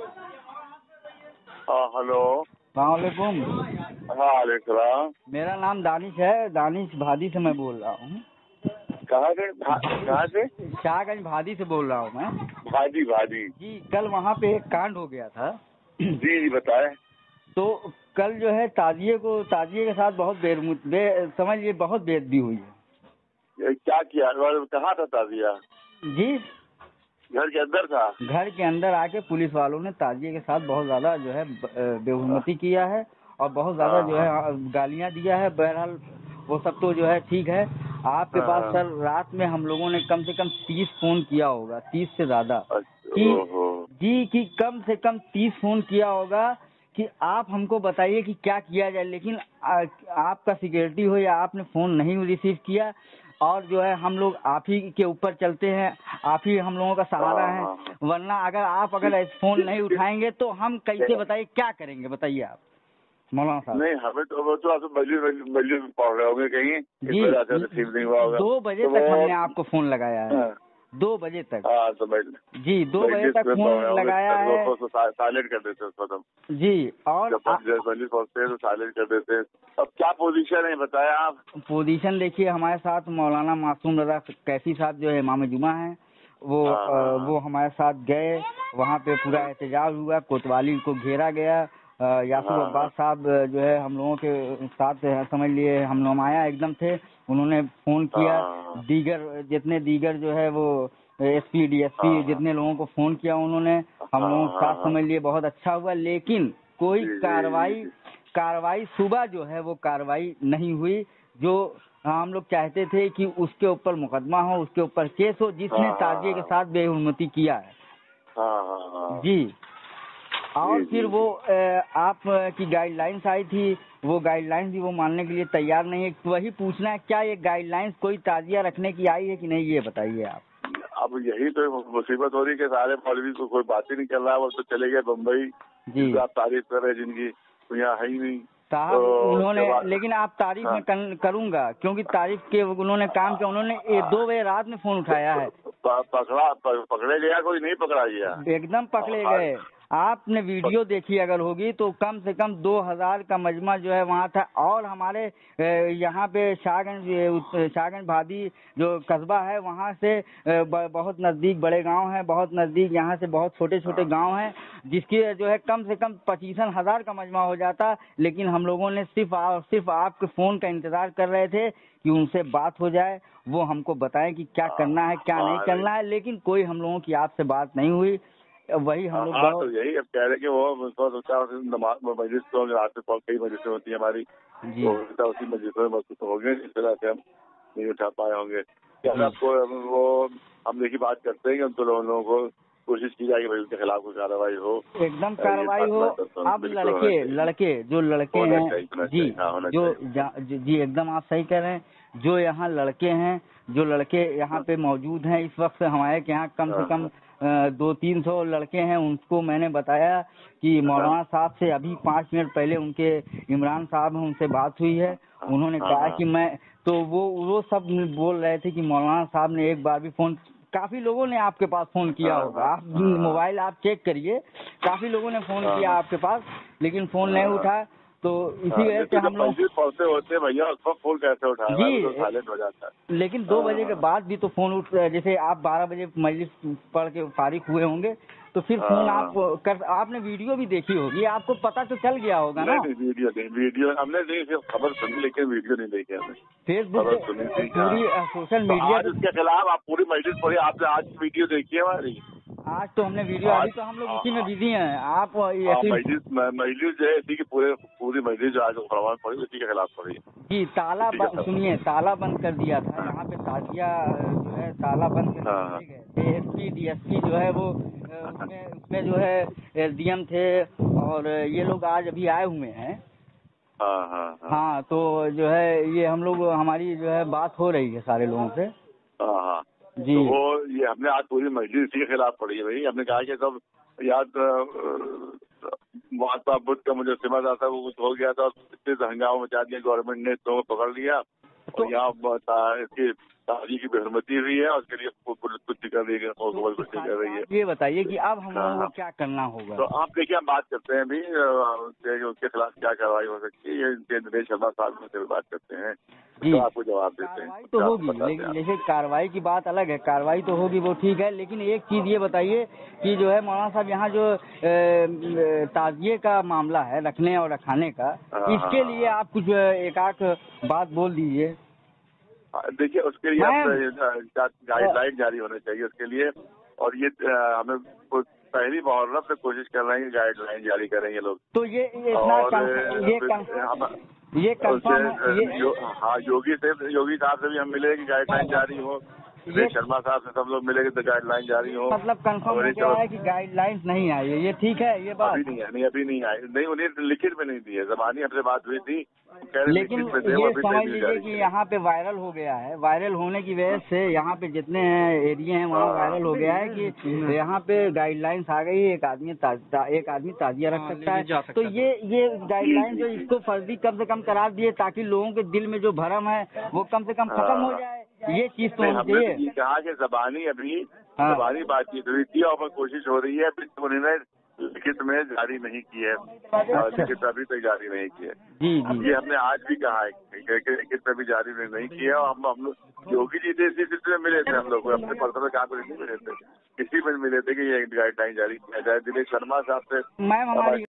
हाँ हेलो। सलामकुम मेरा नाम दानिश है। दानिश भादी से मैं बोल रहा हूँ। कहाँ से? कहाँ से? शाहगंज भादी से बोल रहा हूँ मैं। भाजी भादी। जी कल वहाँ पे एक कांड हो गया था। जी जी बताए। तो कल जो है ताजिए को ताजिए के साथ बहुत बेर, बे, समझिए बहुत बेदबी हुई है। क्या किया? कहाँ था ताजिया? जी घर के अंदर था। घर के अंदर आके पुलिस वालों ने ताजिए के साथ बहुत ज़्यादा जो है ब- किया है और बहुत ज़्यादा जो है गालियाँ दिया है। बहरहाल वो सब तो जो है ठीक है। आपके पास हाँ। सर रात में हम लोगों ने कम से कम तीस फ़ोन किया होगा तीस से ज़्यादा। अच्छा, कि जी कि कम से कम तीस फ़ोन किया होगा कि आप हमको बताइए कि क्या किया जाए। लेकिन आ, आपका सिक्योरिटी हो या आपने फ़ोन नहीं रिसीव किया और जो है हम लोग आप ही के ऊपर चलते हैं। आप ही हम लोगों का सहारा है हाँ। वरना अगर आप अगर फ़ोन नहीं उठाएँगे तो हम कैसे बताइए क्या करेंगे? बताइए आप। मौलाना साहब। नहीं हमें तो वो तो आप मजलिस मजलिस में पढ़ रहे होंगे कहीं। जी दो बजे तो तक हमने आपको फ़ोन लगाया है। हाँ, दो बजे तक। हाँ समझ जी दो बजे तक फ़ोन लगाया तो है। तो साइलेंट कर देते उसको तो। जी और जब आ- पहुँचते हैं तो साइलेंट कर देते हैं। अब क्या पोजीशन है बताया आप। पोजीशन देखिए हमारे साथ मौलाना मासूम रजा कैफी साहब जो है इमाम जुमा है। वो हाँ, हाँ, वो हमारे साथ गए। वहाँ पे पूरा एहतजाज हुआ कोतवाली को घेरा गया। यासूर हाँ, अब्बास साहब जो है हम लोगों के साथ समझ लिए हम नुमाया एकदम थे। उन्होंने फ़ोन किया हाँ। दीगर जितने दीगर जो है वो एसपी डीएसपी हाँ। जितने लोगों को फ़ोन किया उन्होंने हम लोगों के साथ समझ लिए बहुत अच्छा हुआ लेकिन कोई कार्रवाई कार्रवाई सुबह जो है वो कार्रवाई नहीं हुई जो हम लोग चाहते थे कि उसके ऊपर मुकदमा हो उसके ऊपर केस हो जिसने ताजिए के। साथ बेहुरमती किया हाँ। जी। और फिर वो आप की गाइडलाइंस आई थी वो गाइडलाइंस भी वो मानने के लिए तैयार नहीं है। तो वही पूछना है क्या ये गाइडलाइंस कोई ताजिया रखने की आई है कि नहीं ये बताइए आप। अब यही तो मुसीबत हो रही है कि सारे मौलवी को कोई बात ही नहीं कर रहा है वो तो चले गए बम्बई जी। आप तारीफ़ कर रहे हैं जिनकी तो यहाँ है ही नहीं। साहब तो उन्होंने लेकिन आप तारीफ़ हाँ। में कर, करूँगा क्योंकि तारीफ़ के उन्होंने काम किया उन्होंने ए, दो बजे रात में फ़ोन उठाया है। पकड़ा पकड़े गया कोई नहीं पकड़ा गया? एकदम पकड़े हाँ। गए। आपने वीडियो देखी अगर होगी तो कम से कम दो हज़ार का मजमा जो है वहाँ था। और हमारे यहाँ पे शाहगंज शाहगंज भादी जो कस्बा है वहाँ से बहुत नज़दीक बड़े गाँव हैं बहुत नज़दीक यहाँ से बहुत छोटे छोटे हाँ। गाँव हैं जिसकी जो है कम से कम पच्चीसन हज़ार का मजमा हो जाता। लेकिन हम लोगों ने सिर्फ़ आ, सिर्फ़ आपके फ़ोन का इंतज़ार कर रहे थे कि उनसे बात हो जाए वो हमको बताएँ कि क्या करना है क्या नहीं हाँ, करना है। लेकिन कोई हम लोगों की आपसे बात नहीं हुई। वही हम लोग हाँ तो यही अब कह रहे हैं कि वो मस्जिद तो रात में कई मस्जिदें होती है हमारी। तो उसी मस्जिदों में मस्जिद हो गए इस तरह से हम नहीं उठा पाए होंगे। आपको वो हम देखिए बात करते हैं कि हम तो लोगों को कोशिश की जाएगी भाई उनके खिलाफ कोई कार्रवाई हो। एकदम कार्रवाई हो अब लड़के लड़के जो लड़के हैं। जी हाँ, जो जी जी, एकदम आप सही कह रहे हैं जो यहाँ लड़के हैं जो लड़के यहाँ पे मौजूद हैं इस वक्त हमारे यहाँ कम से हाँ, कम दो तीन सौ लड़के हैं उनको मैंने बताया कि मौलाना साहब से अभी पाँच मिनट पहले उनके इमरान साहब हैं उनसे बात हुई है उन्होंने हाँ, कहा हाँ। कि मैं तो वो वो सब बोल रहे थे कि मौलाना साहब ने एक बार भी फ़ोन काफ़ी लोगों ने आपके पास फ़ोन किया हाँ, होगा हाँ, आप हाँ। मोबाइल आप चेक करिए काफ़ी लोगों ने फ़ोन हाँ, किया हाँ। आपके पास लेकिन फ़ोन नहीं हाँ। उठा तो इसी हाँ, वजह से हम लोग मस्जिद होते भैया उसको फ़ोन कैसे उठा जी। तो साइलेंट हो जाता है लेकिन दो हाँ, बजे के। बाद भी तो फ़ोन उठ जैसे आप बारह बजे मजलिस पढ़ के फारिग हुए होंगे तो फिर फ़ोन हाँ। आप कर आपने वीडियो भी देखी होगी आपको पता तो चल गया होगा ना वीडियो नहीं वीडियो हमने नहीं सिर्फ़ खबर सुनी लेकिन वीडियो नहीं देखी हमने फेसबुक खबर सुनी थी, पूरी सोशल तो मीडिया उसके खिलाफ आप पूरी मस्जिद पढ़ी आपने आज वीडियो देखी है हमारी आज तो हमने वीडियो आज- तो हम लोग हाँ, इसी में हाँ। बिज़ी हैं। आप हाँ, यकीन मस्जिद म- मस्जिद जो है इसी की पूरे पूरी मस्जिद जो आज फरमान पड़ी उसी के खिलाफ पड़ी जी ताला बंद सुनिए ताला बंद कर दिया था। यहाँ पे ताजिया जो है ताला बंद कर हाँ। दिए गए एएसपी डीएसपी जो है वो उसमें उसमें जो है एसडीएम थे और ये लोग आज अभी आए हुए हैं। हाँ हाँ हाँ। हाँ तो जो है ये हम लोग हमारी जो है बात हो रही है सारे लोगों से। हाँ हाँ। जी। तो वो ये हमने आज पूरी मस्जिद इसी के खिलाफ पड़ी है भाई। हमने कहा कि सब याद महात्मा बुद्ध का मुझे सिमा था वो कुछ हो गया था इतने हंगामा मचा दिया गवर्नमेंट ने तो पकड़ लिया। तो- और यहाँ इसकी शादी की behurmati हुई है और उसके लिए कुछ कर रही है कुछ कर रही है। ये बताइए कि अब हम लोगों हाँ। क्या करना होगा? तो आप देखिए हम बात करते हैं अभी उनके खिलाफ क्या कार्रवाई हो सकती है इनके दिनेश शर्मा साहब से भी बात करते हैं। जी। तो आपको जवाब देते हैं तो होगी लेकिन हैं। जैसे कार्रवाई की बात अलग है कार्रवाई तो होगी वो ठीक है लेकिन एक चीज़ ये बताइए कि जो है मौलाना साहब यहाँ जो ताजिए का मामला है रखने और रखाने का हाँ, इसके हाँ, लिए आप कुछ एक आध बात बोल दीजिए। हाँ, देखिए उसके लिए। गाइडलाइन जारी होना चाहिए उसके लिए। और ये हमें पहली मुहर्रम से कोशिश कर रहे हैं गाइडलाइन जारी करें ये लोग। तो ये ये और ये हम ये कंफर्म ये यो, हाँ योगी से योगी साहब से भी हम मिले कि गाइडलाइन जारी हो। शर्मा साहब से सब लोग मिले तो गाइडलाइन जारी हो। मतलब कंफर्म हो गया है कि गाइडलाइंस नहीं आई है। ये ठीक है ये बात। अभी नहीं है नहीं अभी नहीं आई। नहीं उन्हें लिखित में नहीं दी है। जबानी हमसे बात हुई थी लेकिन ये समझ लीजिए कि यहाँ पे वायरल हो गया है। वायरल होने की वजह से यहाँ पे जितने हैं एरिया हैं वहाँ हाँ। वायरल हो गया है कि यहाँ पे गाइडलाइंस आ गई है एक आदमी ता, ता, एक आदमी ताजिया रख सकता है। तो ये ये गाइडलाइन जो इसको फर्जी कम से कम करार दिए ताकि लोगों के दिल में जो भरम है वो कम से कम खत्म हो हाँ। जाए। ये चीज़ तो हमने ये? कहा कि जबानी अभी हाँ। जबानी बातचीत हुई थी और कोशिश हो रही है तो उन्होंने लिखित में जारी नहीं की है। और लिखित अभी तक जारी नहीं की है। जी जी। ये हमने आज भी कहा है कि लिखित में भी जारी नहीं की है और हम हम लोग योगी जी से इसी सिलसिले में मिले थे हम लोग अपने पर्सनल काम को नहीं मिले थे। किसी में मिले थे कि ये गाइडलाइन जारी किया जाए। दिनेश शर्मा साहब से